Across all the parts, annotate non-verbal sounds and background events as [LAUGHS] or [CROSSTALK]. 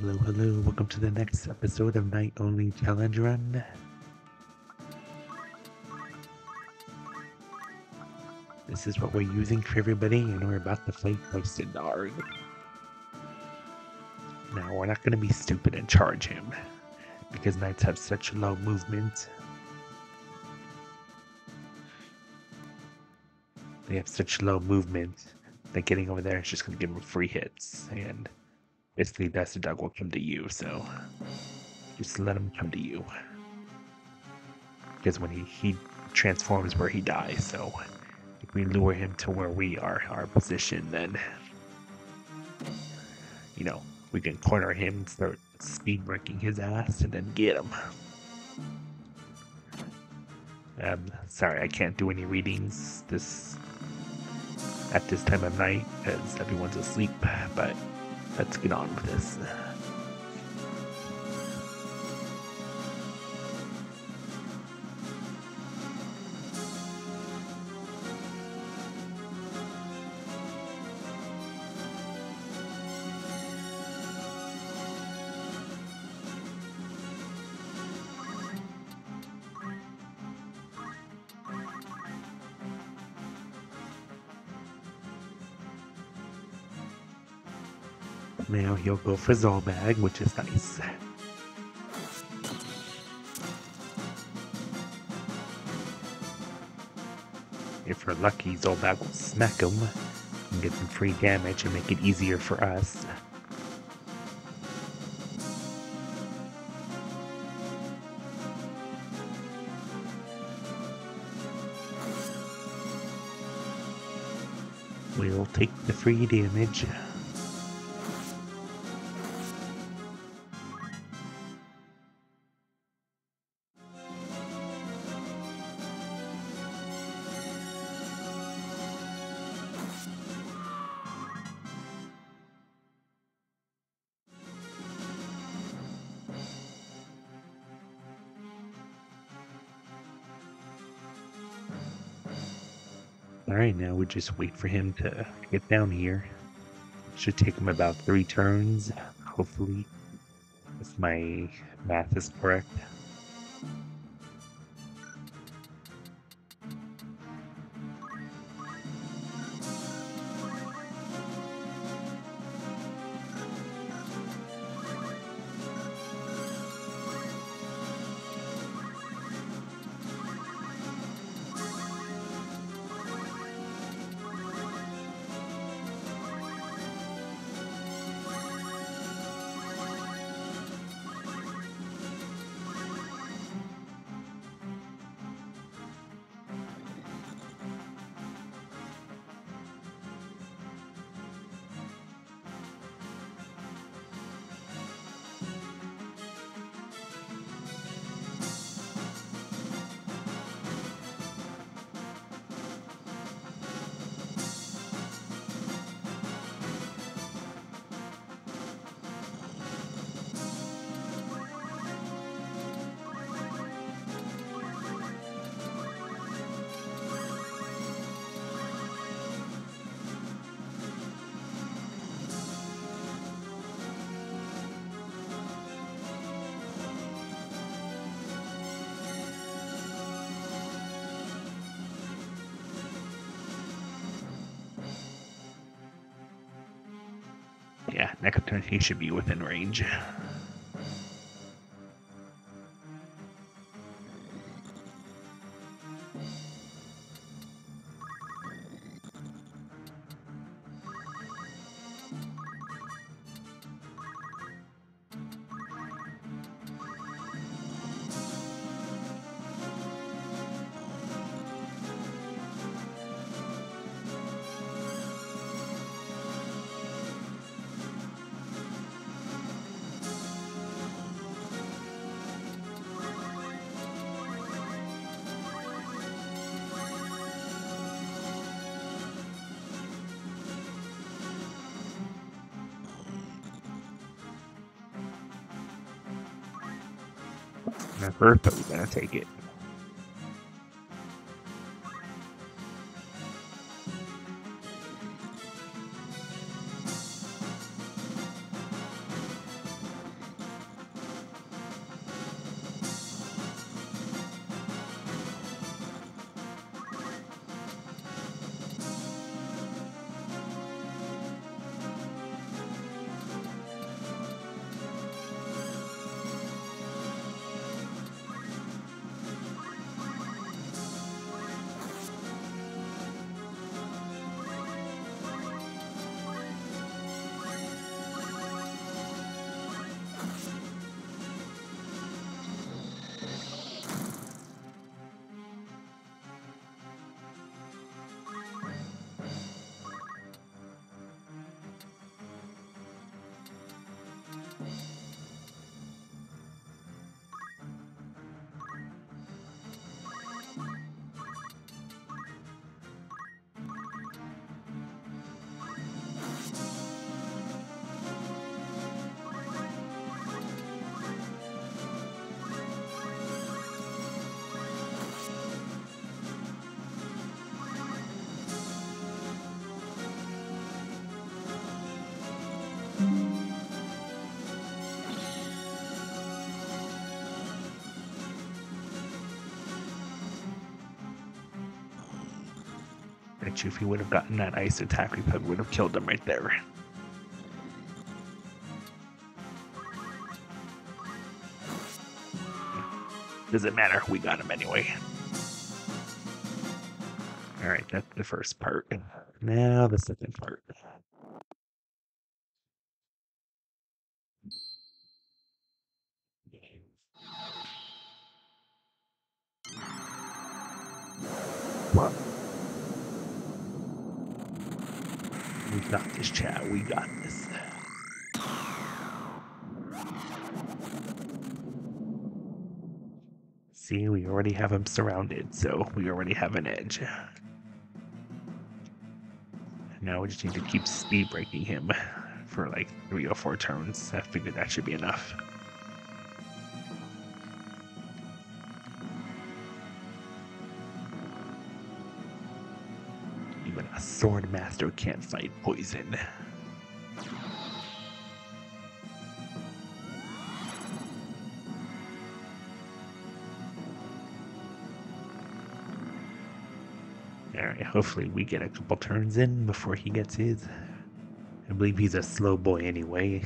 Hello, hello. Welcome to the next episode of Knight Only Challenge Run. This is what we're using for everybody, and we're about to fight Dog. Now, we're not going to be stupid and charge him, because knights have such low movement. They have such low movement that getting over there is just going to give them free hits, and basically Dycedarg will come to you, so just let him come to you. Because when he, he transforms where he dies, so if we lure him to where we are, our position, then, you know, we can corner him start speed breaking his ass and then get him. Um, sorry, I can't do any readings this at this time of night as everyone's asleep, but let's get on with this. Now he'll go for Zalbag, which is nice. If we're lucky, Zalbag will smack him and get some free damage and make it easier for us. We'll take the free damage. Alright, now we just wait for him to get down here. Should take him about three turns, hopefully, if my math is correct. Turn he should be within range. And we're gonna take it. You if he would have gotten that ice attack, we probably would have killed him right there. Doesn't matter, we got him anyway. Alright, that's the first part. Now the second part. We got this, chat. We got this. See, we already have him surrounded, so we already have an edge. Now we just need to keep speed breaking him for like three or four turns. I figured that should be enough. Even a sword master can't fight poison. Alright, hopefully we get a couple turns in before he gets his. I believe he's a slow boy anyway.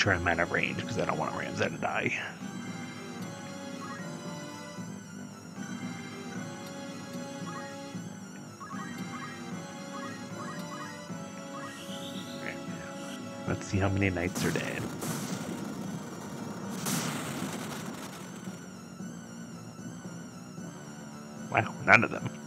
Sure, I'm out of range because I don't want Ramza to die. Let's see how many knights are dead. Wow, none of them.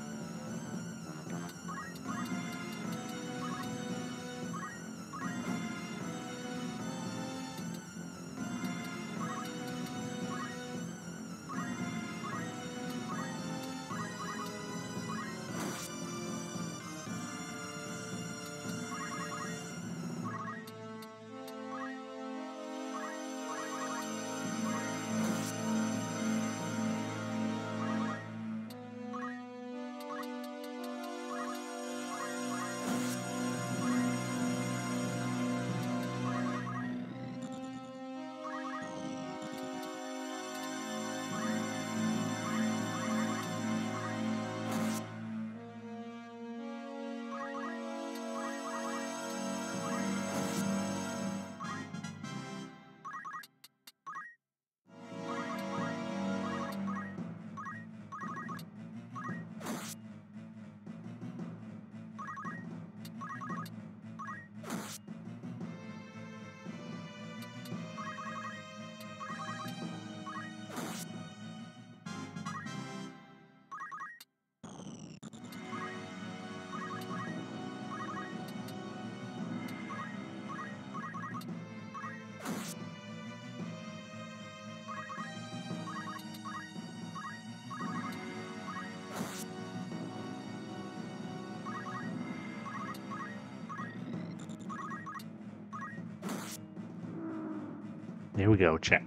There we go, chat.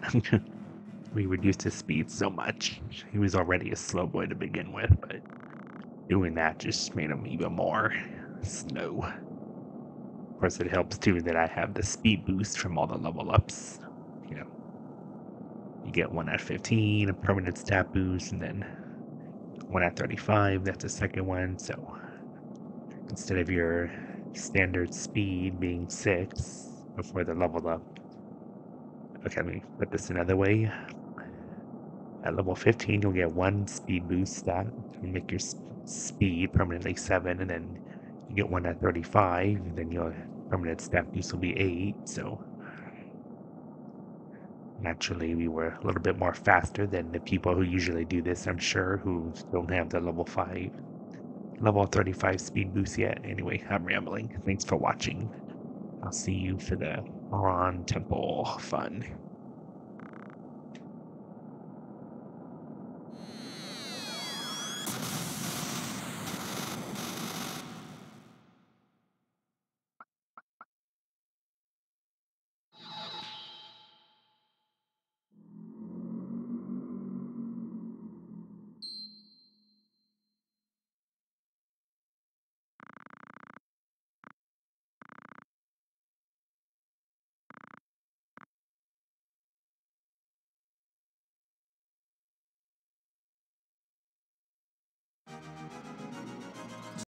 [LAUGHS] we reduced his speed so much. He was already a slow boy to begin with, but doing that just made him even more slow. Of course, it helps too that I have the speed boost from all the level ups. You know, you get one at 15, a permanent stat boost, and then one at 35. That's the second one. So instead of your standard speed being six before the level up, okay, let me put this another way. At level 15, you'll get one speed boost stat and make your speed permanently seven, and then you get one at 35, and then your permanent stat boost will be eight. So naturally we were a little bit more faster than the people who usually do this i'm sure who don't have the level 5 level 35 speed boost yet anyway i'm rambling thanks for watching i'll see you for the Ron Temple. Fun